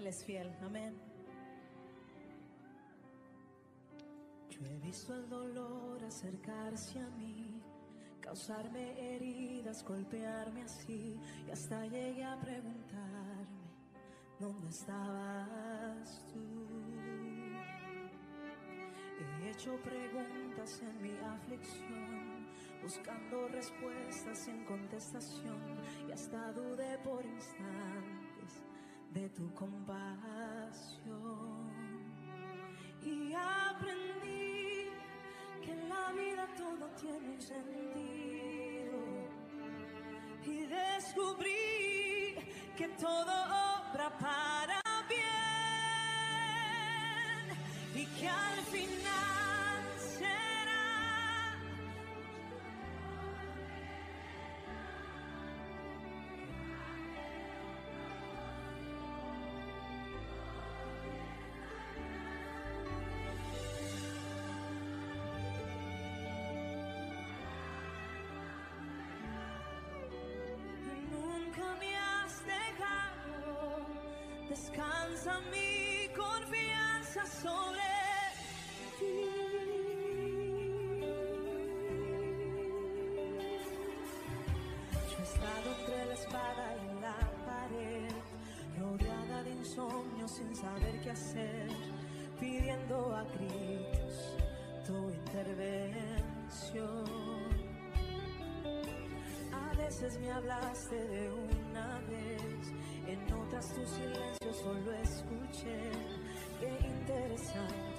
Él es fiel. Amén. Yo he visto el dolor acercarse a mí, causarme heridas, golpearme así, y hasta llegué a preguntarme, ¿dónde estabas tú? He hecho preguntas en mi aflicción, buscando respuestas sin contestación, y hasta dudé por instantes de tu compasión. Y aprendí que en la vida todo tiene sentido. Y descubrí que todo obra para bien. Y que al final Descansa mi confianza sobre ti. Yo he estado entre la espada y la pared, rodeada de insomnio sin saber qué hacer, pidiendo a gritos tu intervención. A veces me hablaste de vez, en otras tu silencio solo escuché. Qué interesante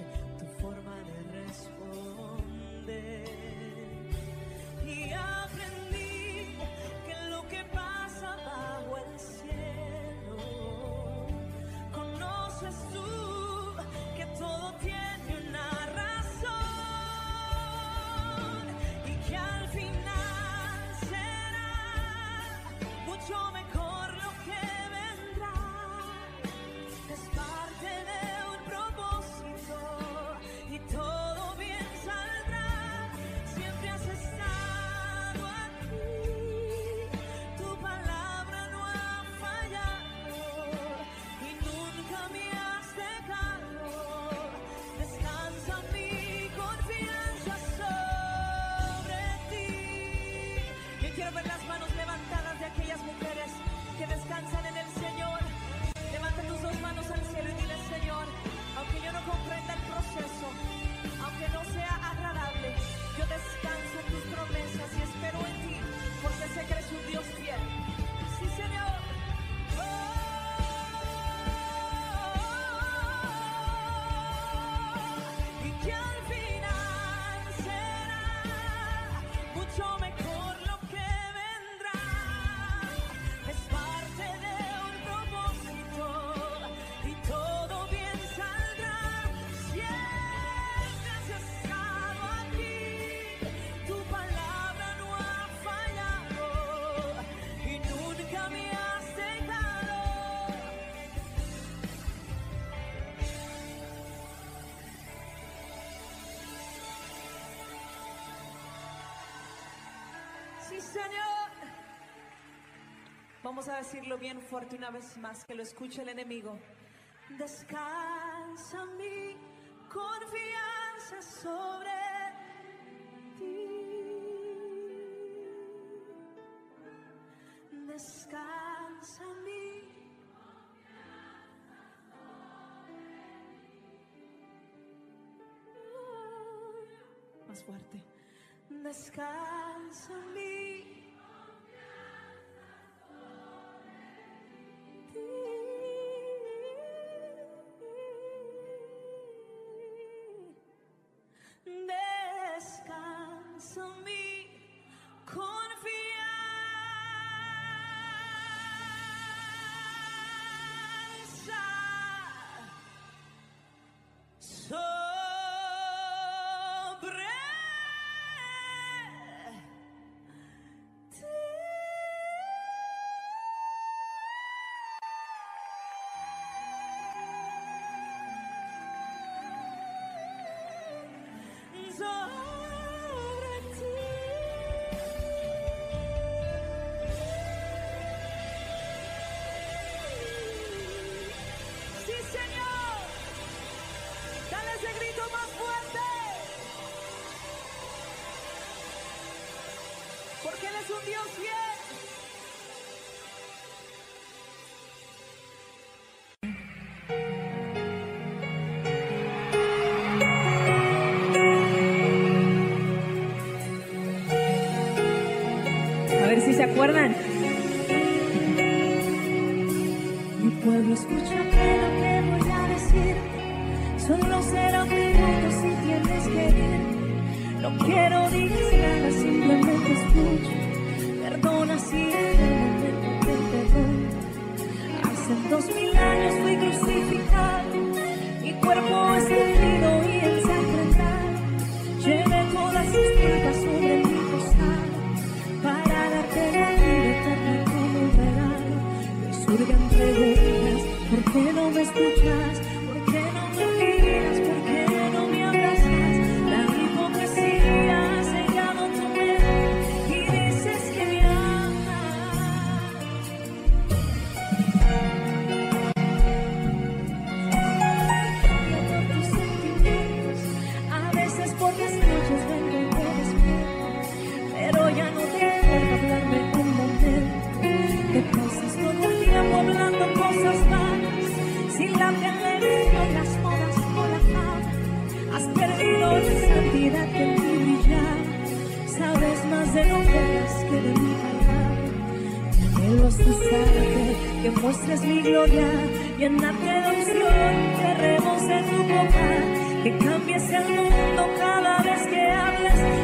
Sí, Señor. Vamos a decirlo bien fuerte una vez más, que lo escuche el enemigo. Descansa mi confianza sobre ti. Descansa mi Más fuerte. Descansa mi Descansa mi confianza Cámbian esto las moras por acá, haz perdido esa santidad en tu vida, sabes más de dónde es que de mi palabra, puedo hacerte que muestres mi gloria. Y en la que terremos en tu boca, que cambies el mundo cada vez que hablas.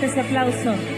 fuertes aplausos.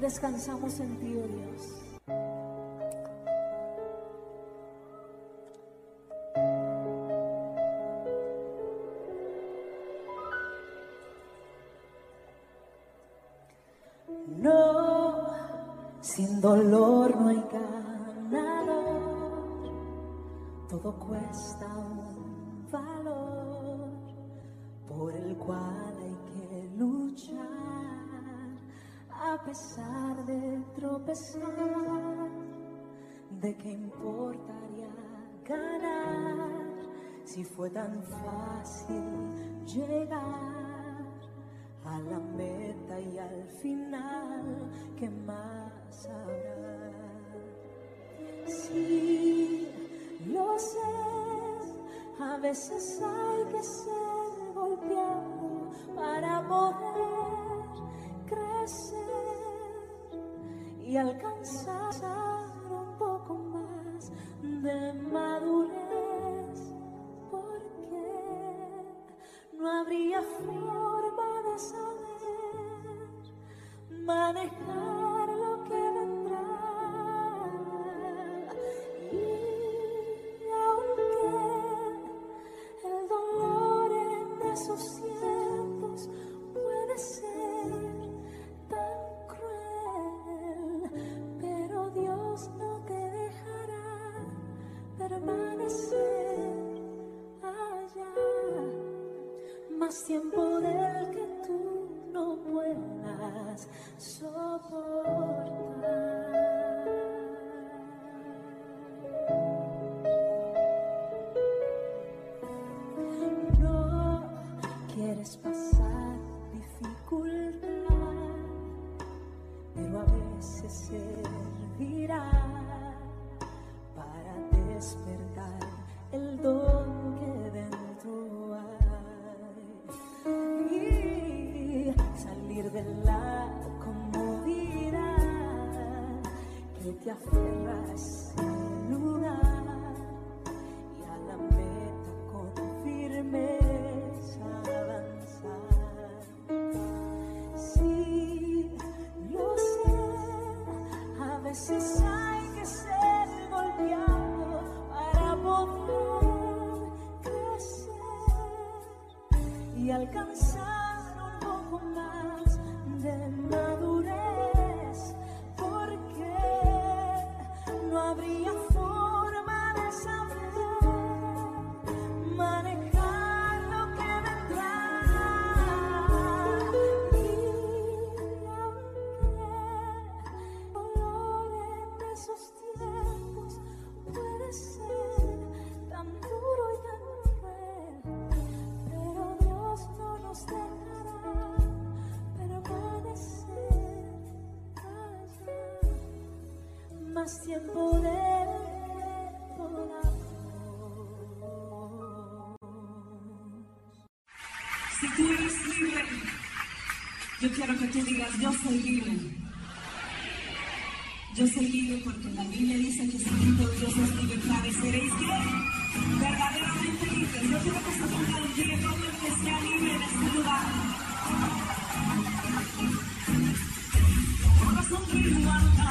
descansamos en ti, oh Dios. No, sin dolor no hay ganador, todo cuesta un a pesar de tropezar, ¿de qué importaría ganar si fue tan fácil llegar a la meta y al final qué más habrá? Sí, lo sé, a veces hay que ser golpeado para poder crecer y alcanzar un poco más de madurez, porque no habría forma de saber manejar. Si tú eres libre, yo quiero que tú digas, yo soy libre. Yo soy libre porque la Biblia dice que si Cristo Dios os libertades, seréis que verdaderamente libres. Yo quiero que se ponga un día todo el que sea libre en este lugar. Ahora son igualdad.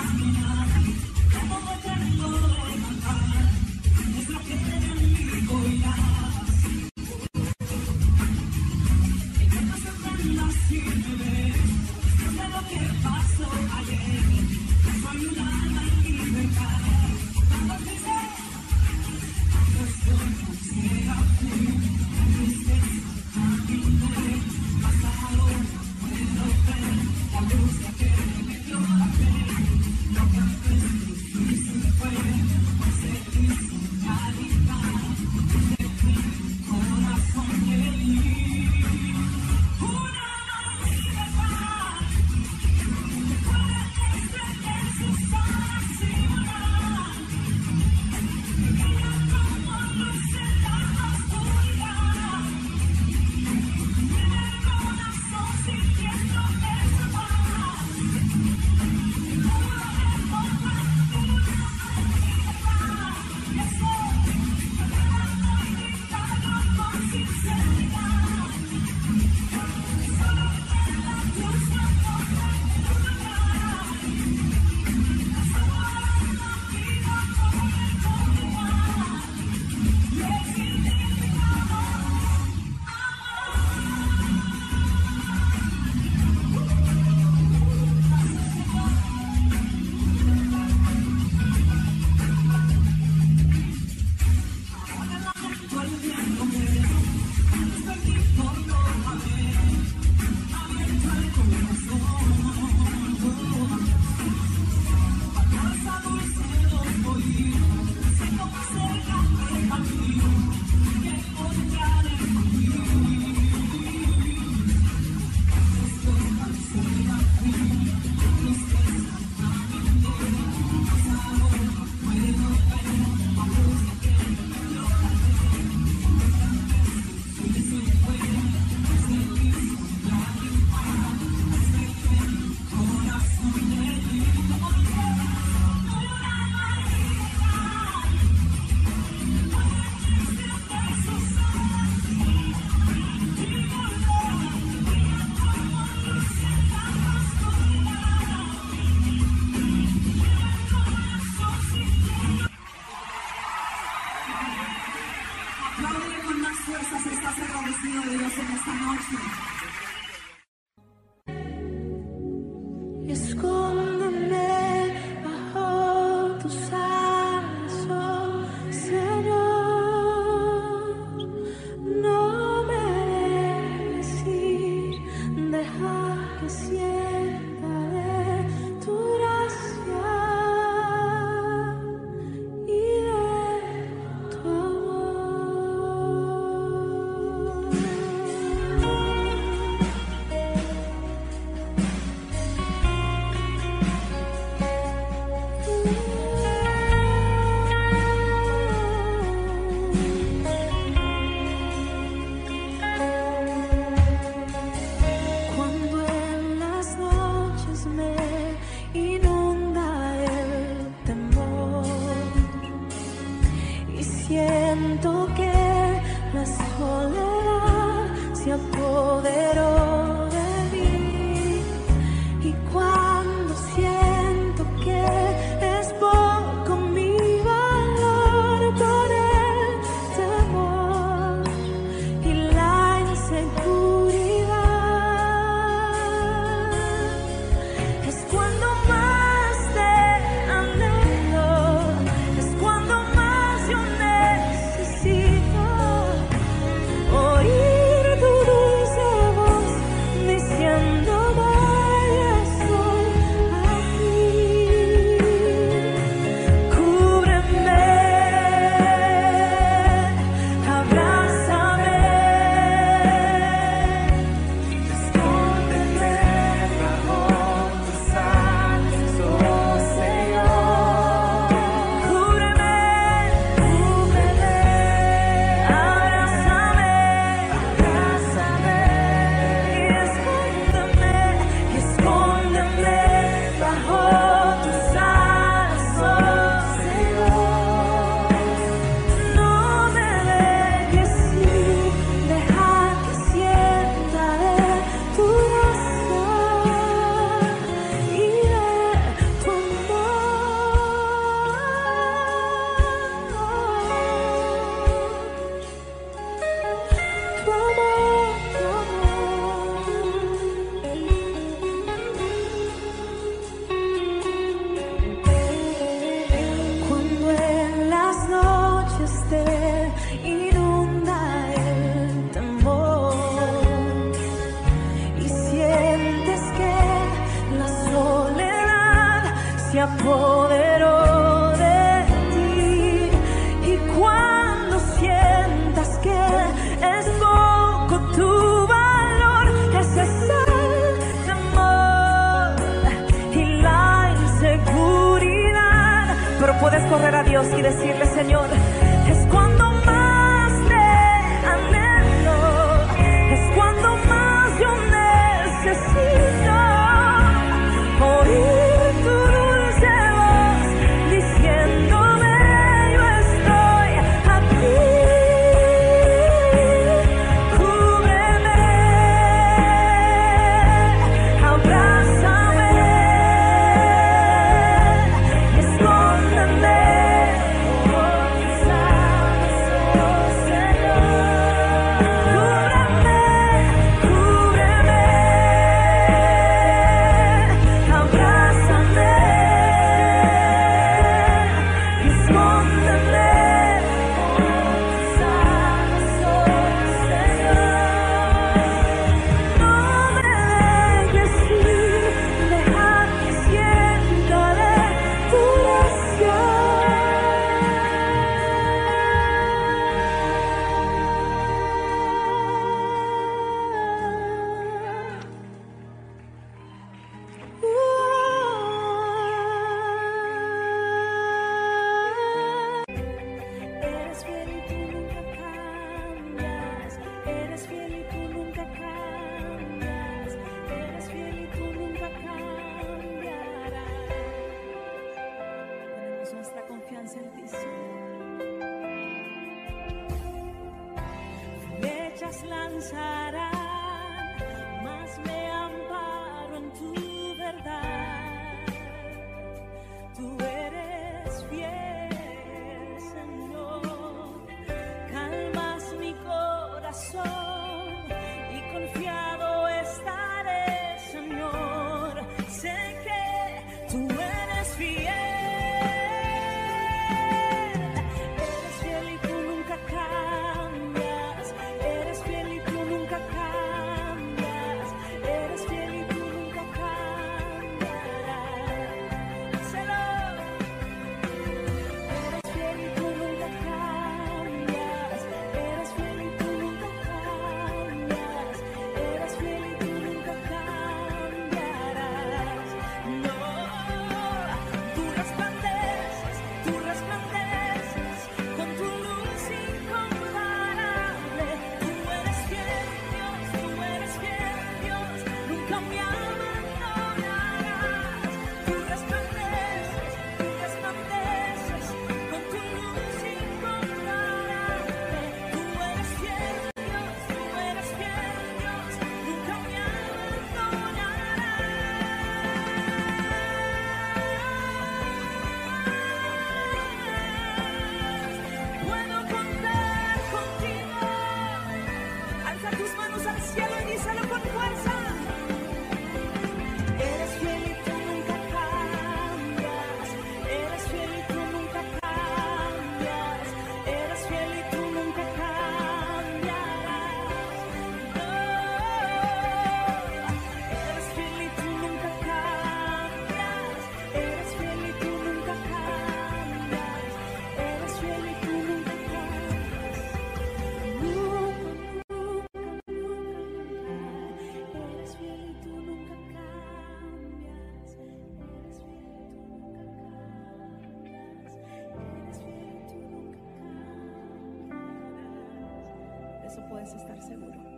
estar seguro.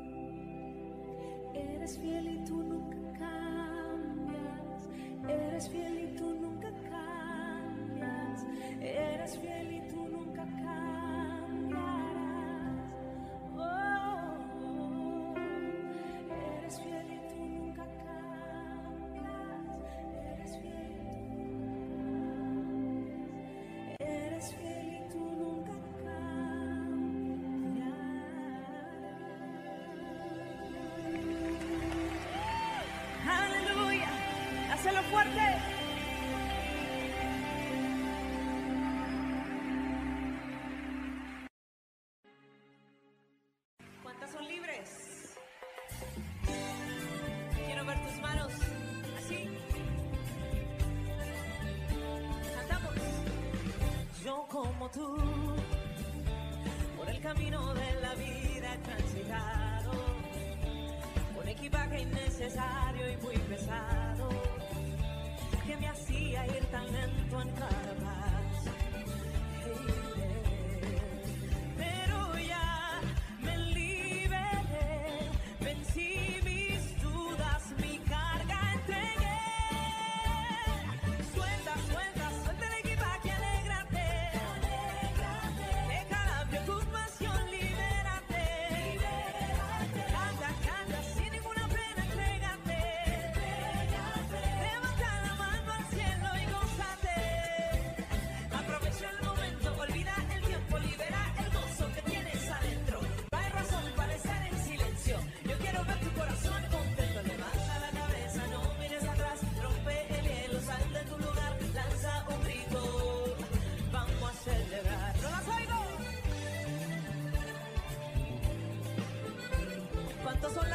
tú. Por el camino de la vida he transitado, con equipaje innecesario y muy pesado, que me hacía ir tan lento en cada Estos son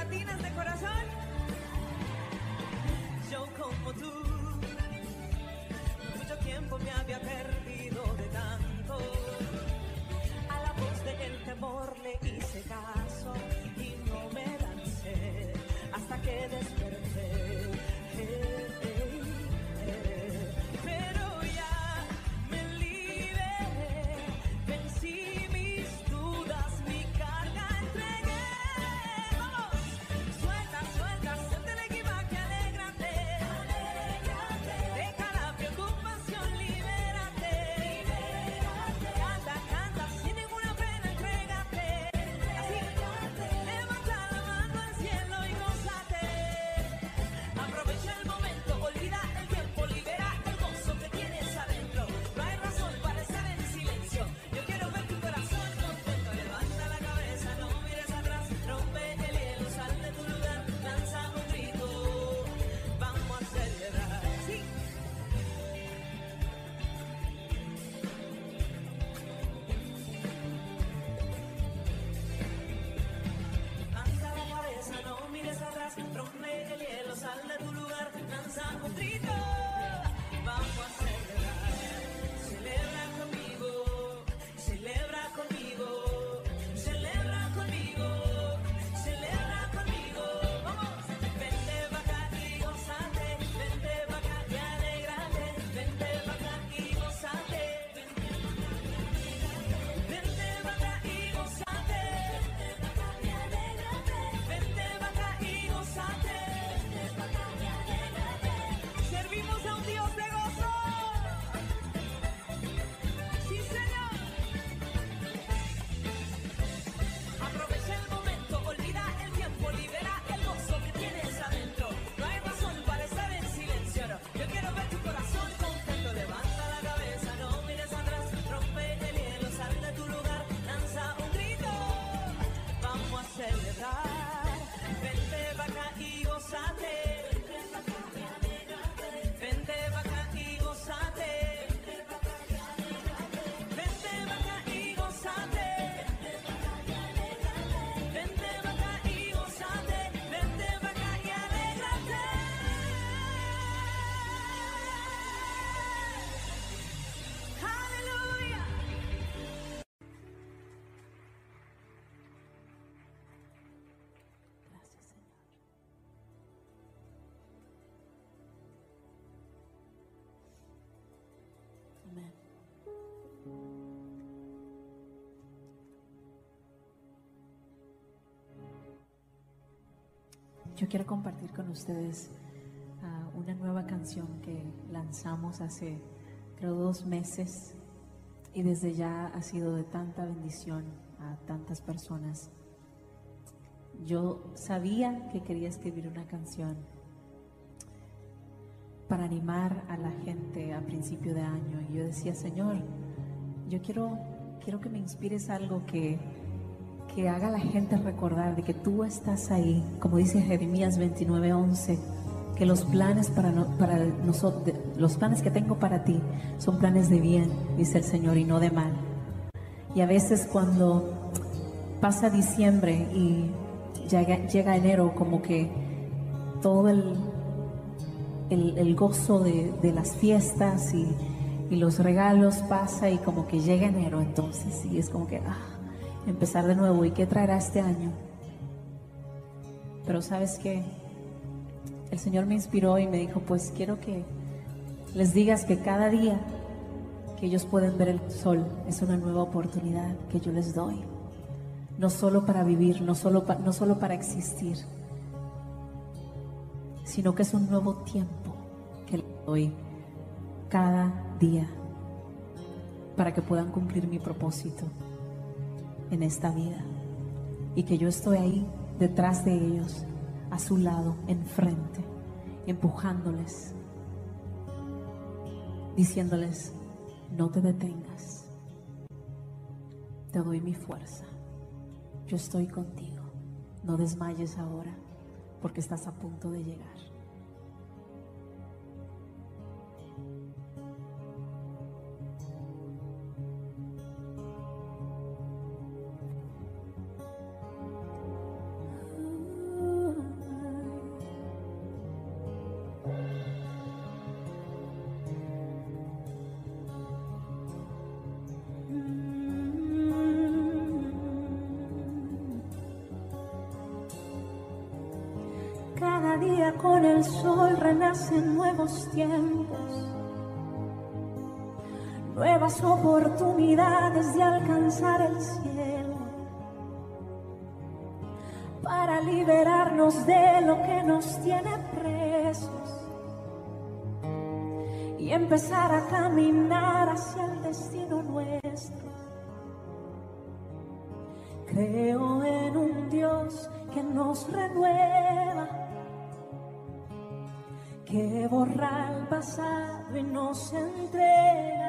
yo quiero compartir con ustedes ah, una nueva canción que lanzamos hace, creo, dos meses y desde ya ha sido de tanta bendición a tantas personas. Yo sabía que quería escribir una canción para animar a la gente a principio de año y yo decía, Señor, yo quiero, quiero que me inspires algo que, que haga la gente recordar de que tú estás ahí, como dice Jeremías 29:11, que los planes para, para nosotros, los planes que tengo para ti son planes de bien, dice el Señor, y no de mal. Y a veces cuando pasa diciembre y llega, llega enero, como que todo el, el, gozo de, las fiestas y, y, los regalos pasa y como que llega enero entonces y es como que ah, empezar de nuevo y qué traerá este año. Pero sabes que el Señor me inspiró y me dijo, pues quiero que les digas que cada día que ellos pueden ver el sol es una nueva oportunidad que yo les doy. No solo para vivir, no solo, no solo para existir, sino que es un nuevo tiempo que les doy cada día para que puedan cumplir mi propósito en esta vida. Y que yo estoy ahí detrás de ellos, a su lado, enfrente, empujándoles, diciéndoles, no te detengas, te doy mi fuerza, yo estoy contigo, no desmayes ahora porque estás a punto de llegar. Nuevos tiempos, nuevas oportunidades de alcanzar el cielo, para liberarnos de lo que nos tiene presos. Y empezar a caminar hacia el destino nuestro. Creo en un Dios que nos renueva que borra el pasado y nos entrega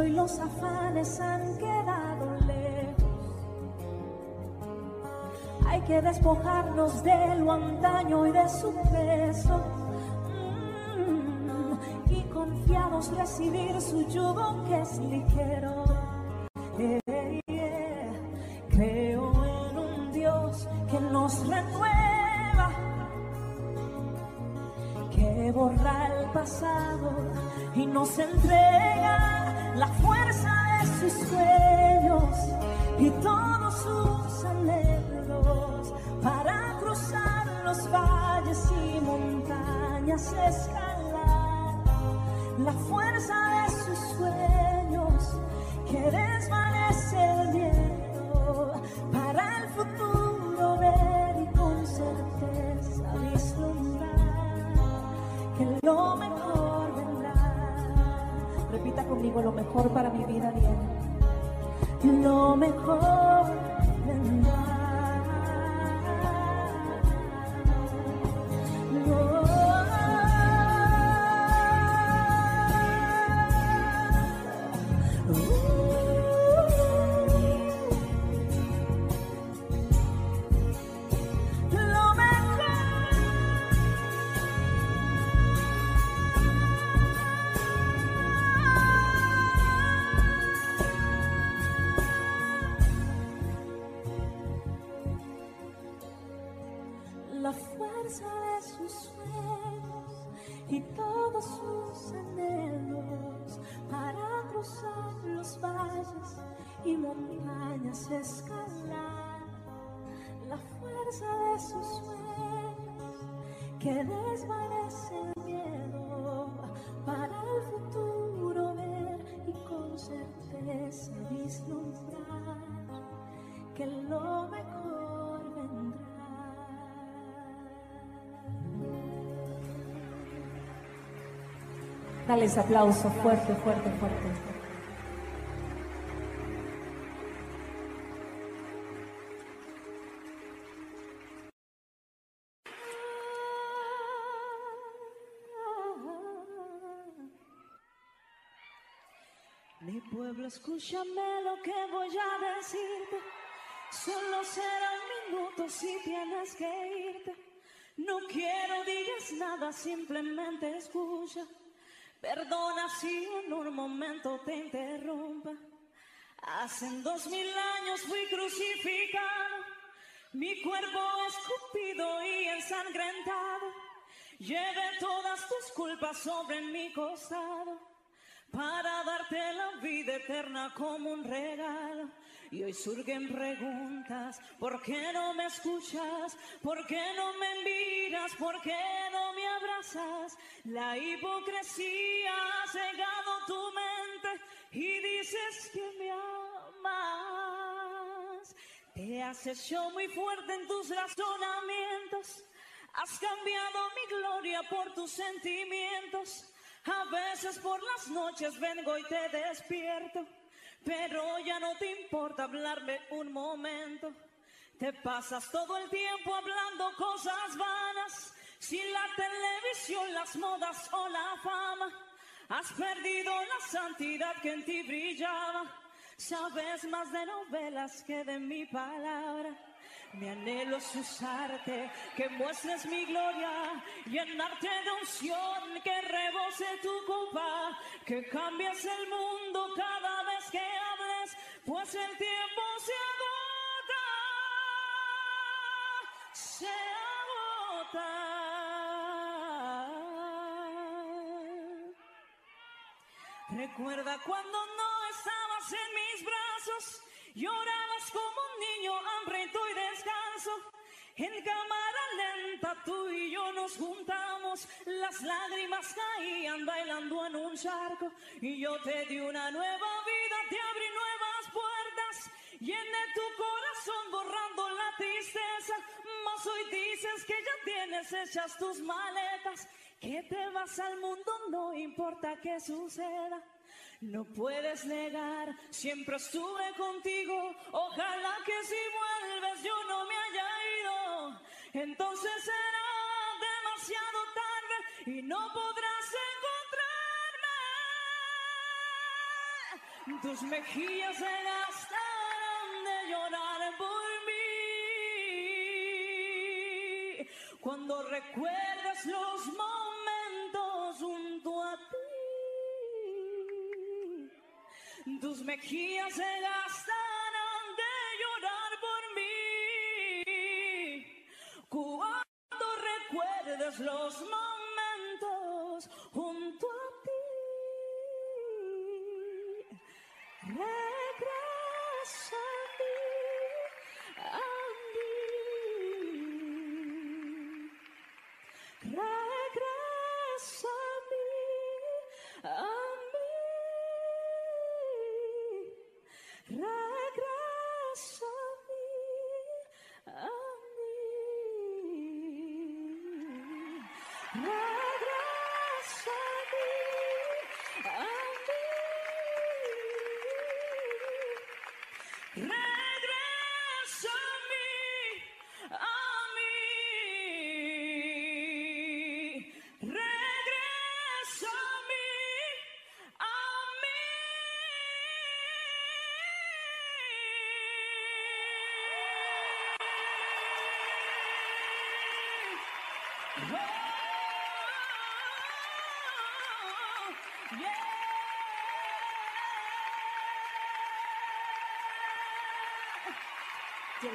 y los afanes han quedado lejos. Hay que despojarnos de lo antaño y de su peso. Mm, y confiados recibir su yugo que es ligero. Montañas escalar la fuerza de sus sueños que desvanece el miedo para el futuro ver y con certeza vislumbrar que lo mejor vendrá. Dale ese aplauso fuerte, fuerte, fuerte. Pueblo, escúchame lo que voy a decirte. Solo será un minuto si tienes que irte. No quiero digas nada, simplemente escucha. Perdona si en un momento te interrumpa. Hace dos mil años fui crucificado, mi cuerpo escupido y ensangrentado. Llevé todas tus culpas sobre mi costado para darte la vida eterna como un regalo. Y hoy surgen preguntas, ¿por qué no me escuchas? ¿Por qué no me miras? ¿Por qué no me abrazas? La hipocresía ha cegado tu mente y dices que me amas. Te has hecho muy fuerte en tus razonamientos. Has cambiado mi gloria por tus sentimientos. A veces por las noches vengo y te despierto, pero ya no te importa hablarme un momento. Te pasas todo el tiempo hablando cosas vanas, sin la televisión, las modas o la fama. Has perdido la santidad que en ti brillaba. Sabes más de novelas que de mi palabra. Mi anhelo es usarte, que muestres mi gloria, llenarte de unción, que rebose tu copa, que cambies el mundo cada vez que hables, pues el tiempo se agota, se agota. Recuerda cuando no estabas en mis brazos, llorabas como un niño hambriento y descanso. En cámara lenta tú y yo nos juntamos, las lágrimas caían bailando en un charco. Y yo te di una nueva vida, te abrí nuevas puertas, llené tu corazón borrando la tristeza, mas hoy dices que ya tienes hechas tus maletas, que te vas al mundo, no importa qué suceda. No puedes negar, siempre estuve contigo. Ojalá que si vuelves yo no me haya ido. Entonces será demasiado tarde y no podrás encontrarme. Tus mejillas se gastarán de llorar por mí. Cuando recuerdes los momentos junto a ti. Tus mejillas se gastarán de llorar por mí. Cuando recuerdes los momentos junto a ti. Mí.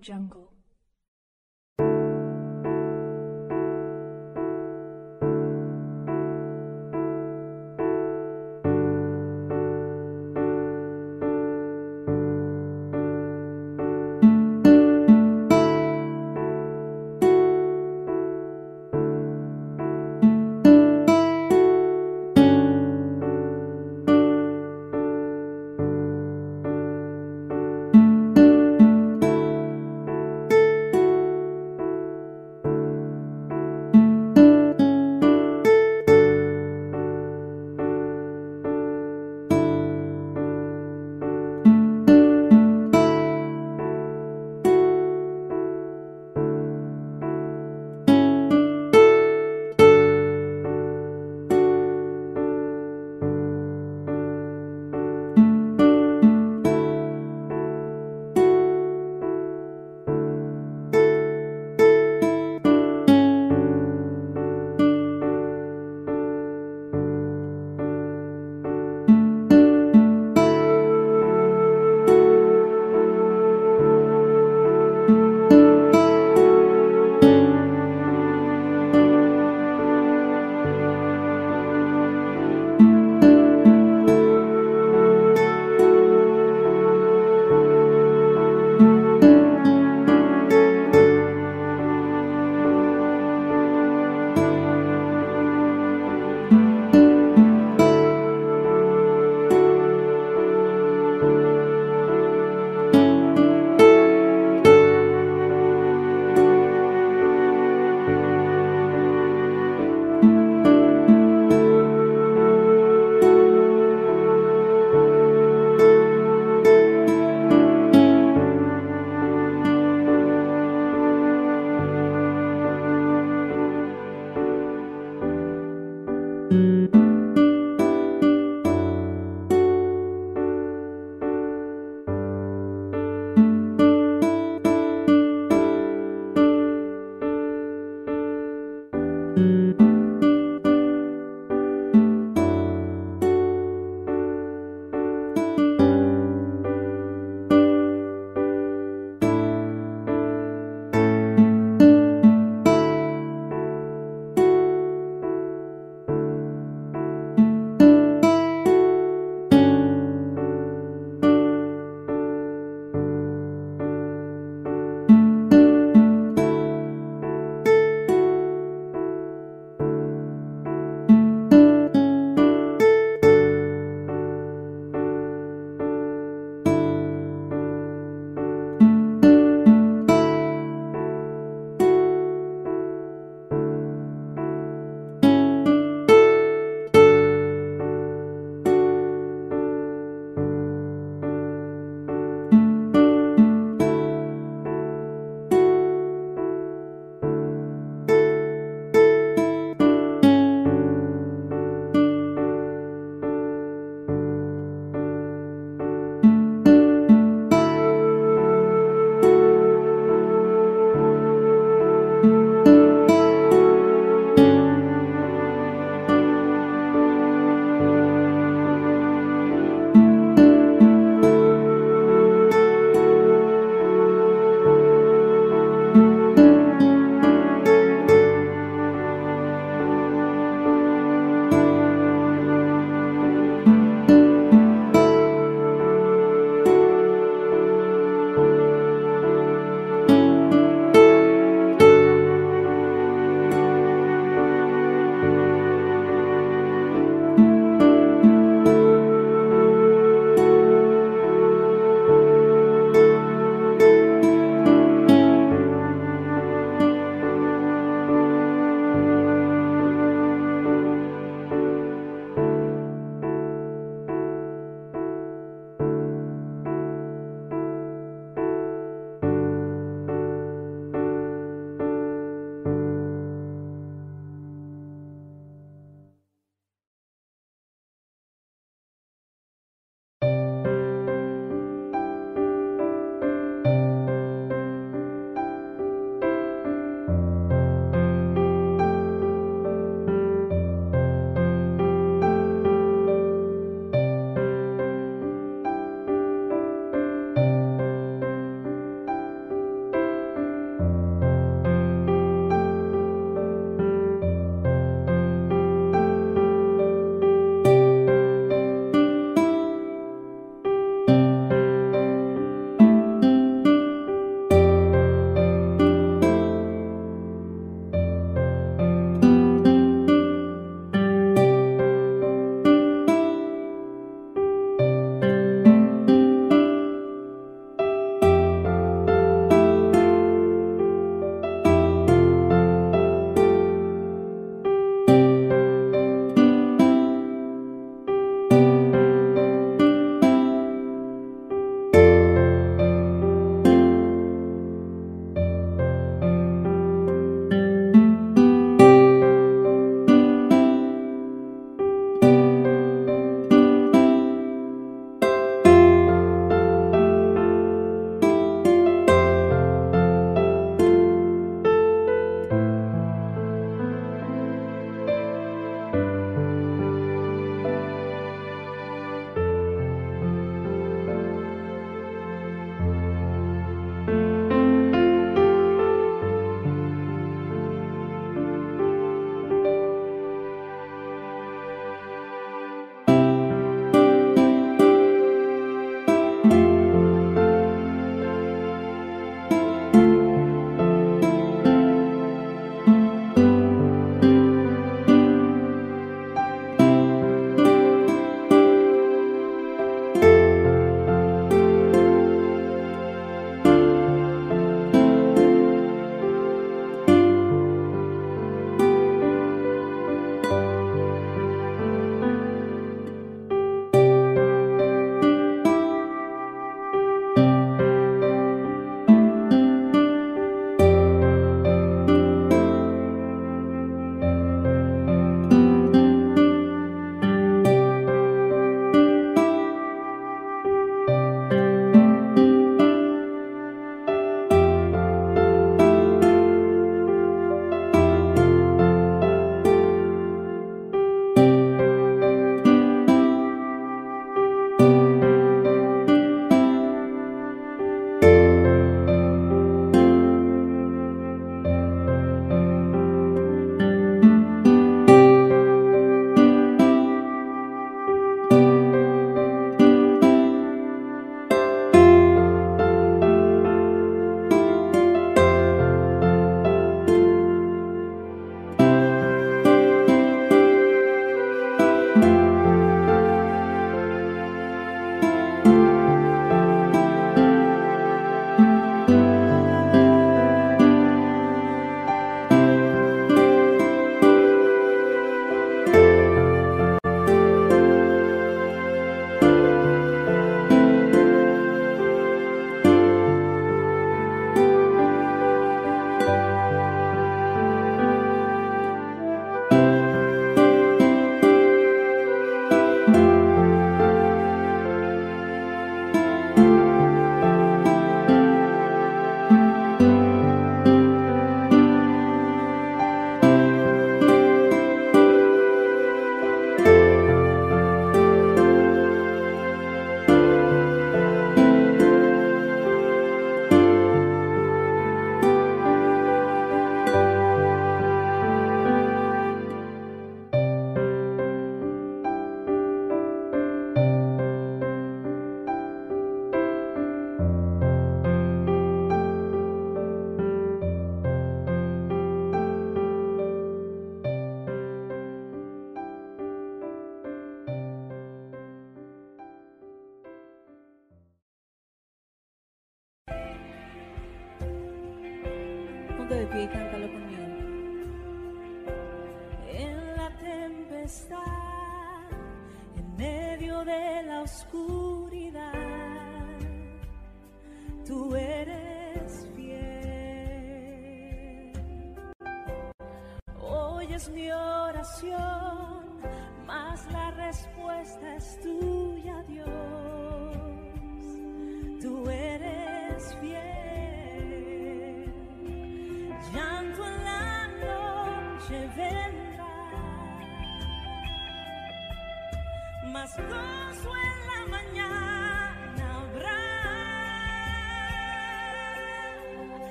Jungle.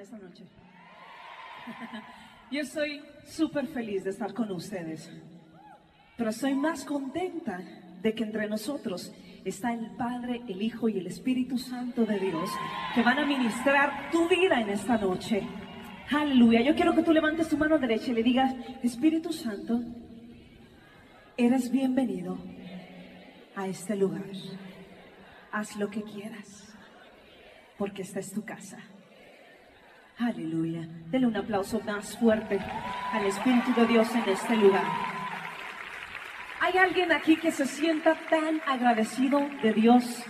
Esta noche? Yo estoy súper feliz de estar con ustedes, pero estoy más contenta de que entre nosotros está el Padre, el Hijo y el Espíritu Santo de Dios que van a ministrar tu vida en esta noche. Aleluya. Yo quiero que tú levantes tu mano derecha y le digas, Espíritu Santo, eres bienvenido a este lugar. Haz lo que quieras, porque esta es tu casa. Aleluya. Dele un aplauso más fuerte al Espíritu de Dios en este lugar. ¿Hay alguien aquí que se sienta tan agradecido de Dios?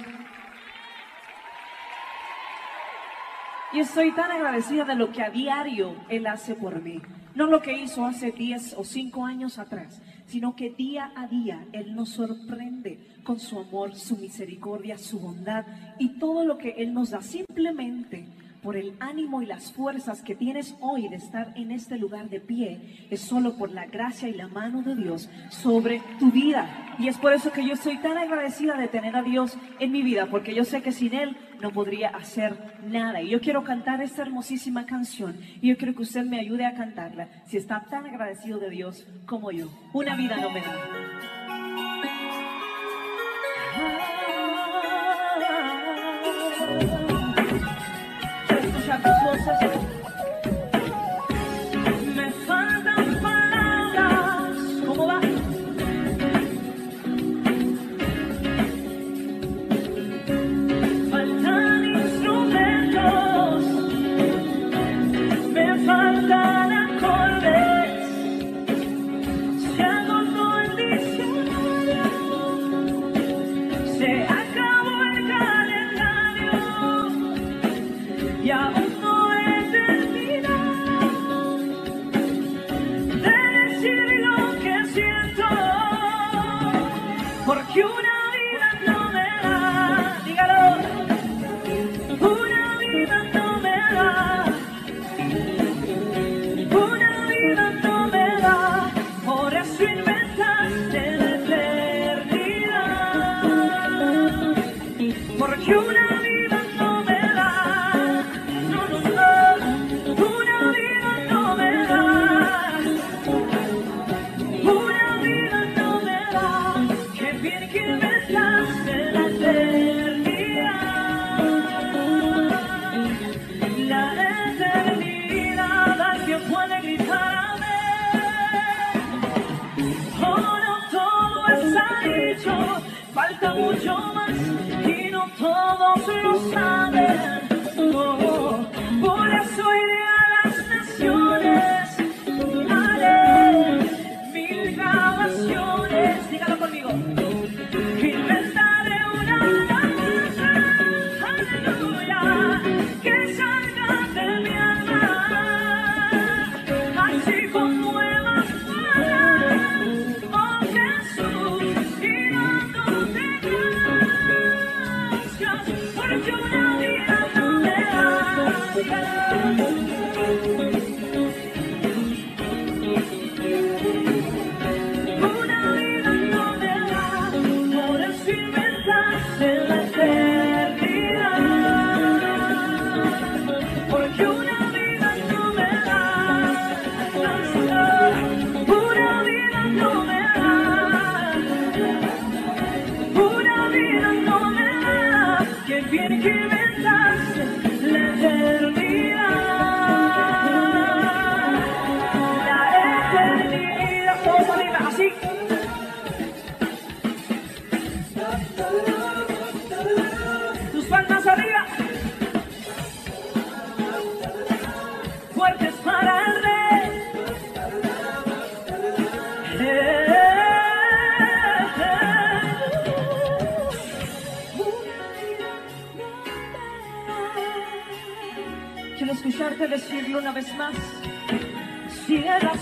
Y estoy tan agradecida de lo que a diario Él hace por mí. No lo que hizo hace 10 o 5 años atrás, sino que día a día Él nos sorprende con su amor, su misericordia, su bondad y todo lo que Él nos da simplemente por el ánimo y las fuerzas que tienes hoy de estar en este lugar de pie, es solo por la gracia y la mano de Dios sobre tu vida. Y es por eso que yo estoy tan agradecida de tener a Dios en mi vida, porque yo sé que sin Él no podría hacer nada. Y yo quiero cantar esta hermosísima canción y yo quiero que usted me ayude a cantarla si está tan agradecido de Dios como yo. Una vida no me da.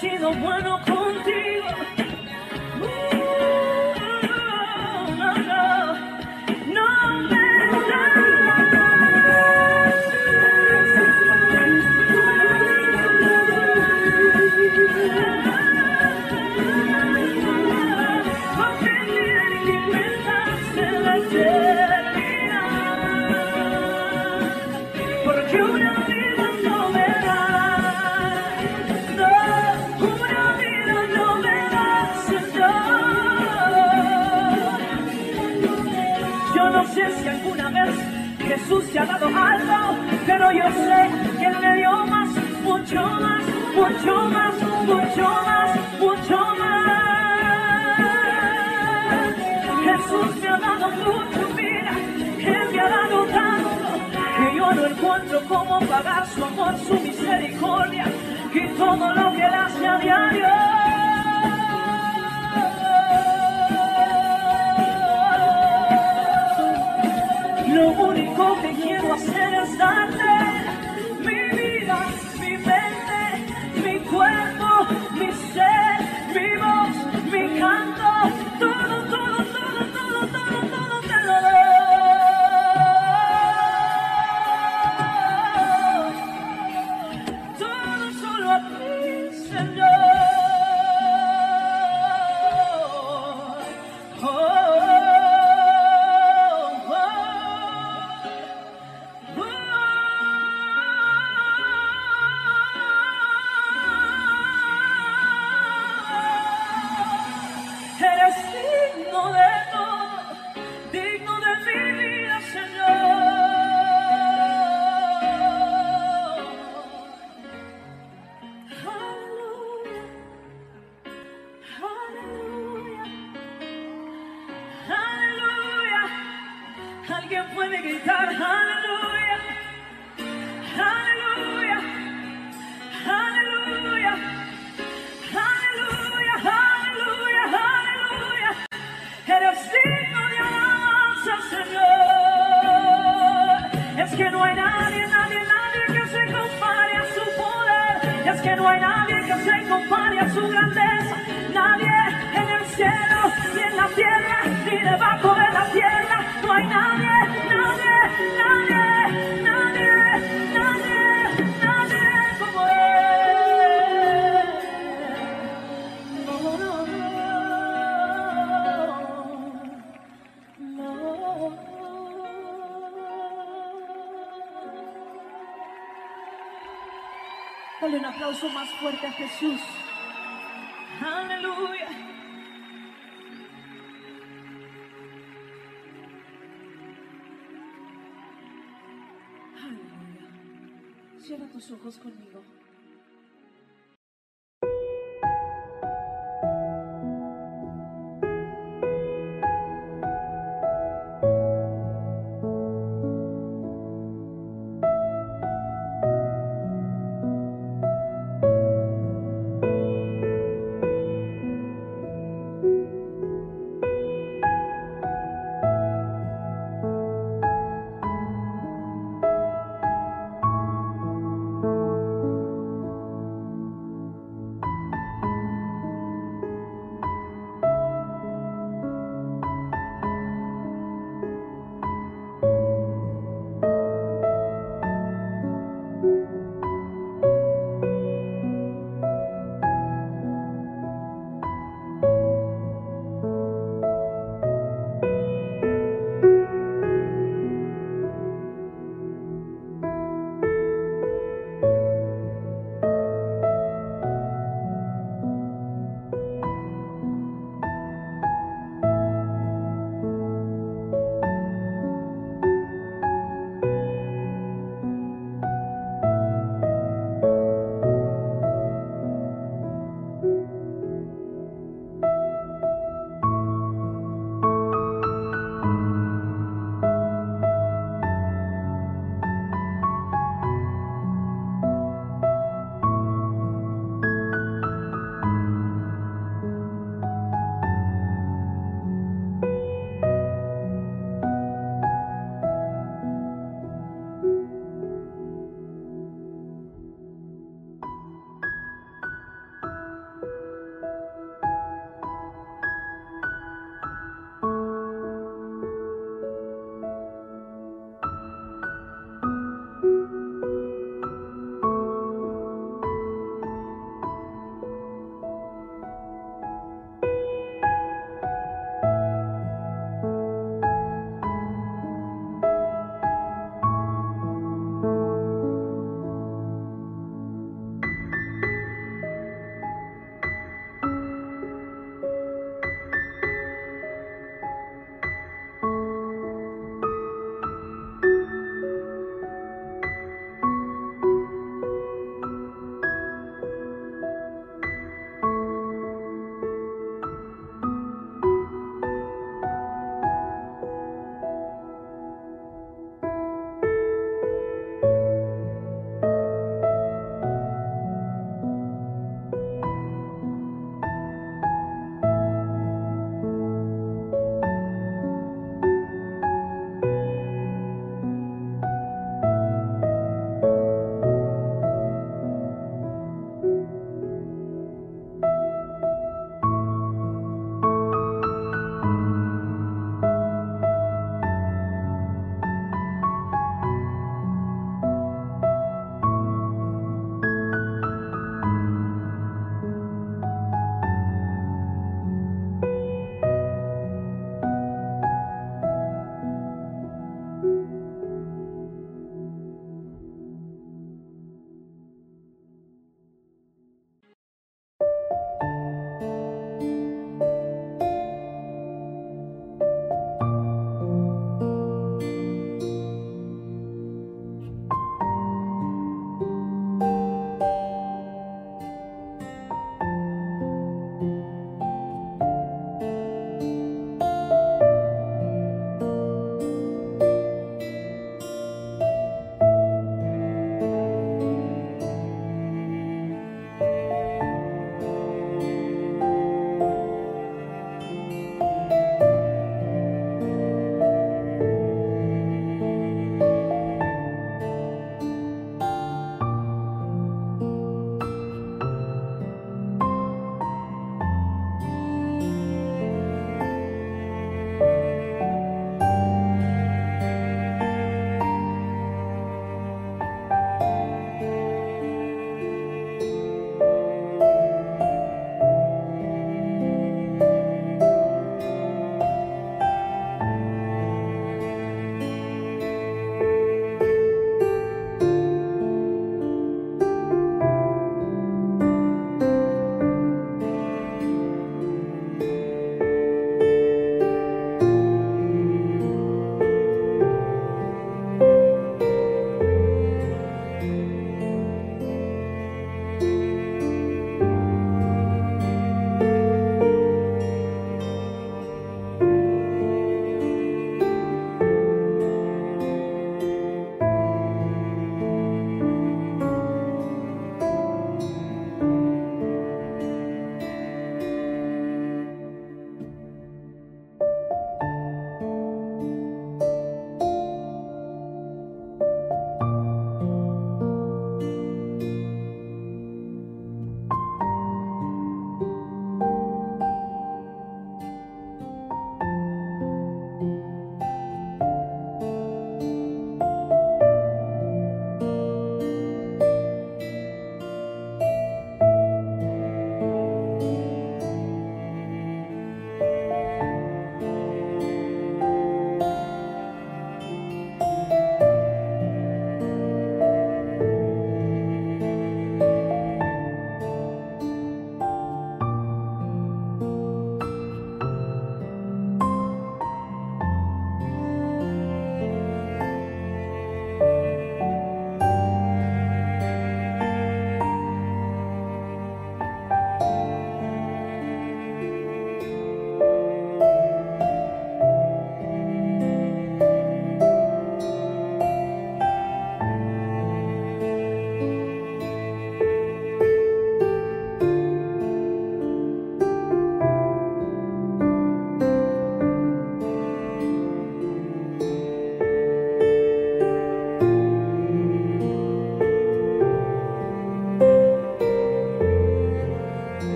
sido bueno contigo. Jesús te ha dado algo, pero yo sé que Él me dio más, mucho más, mucho más, mucho más, mucho más. Jesús me ha dado mucho, mira, Él me ha dado tanto, que yo no encuentro cómo pagar su amor, su misericordia y todo lo que Él hace a diario. Dale un aplauso más fuerte a Jesús. Ojos conmigo.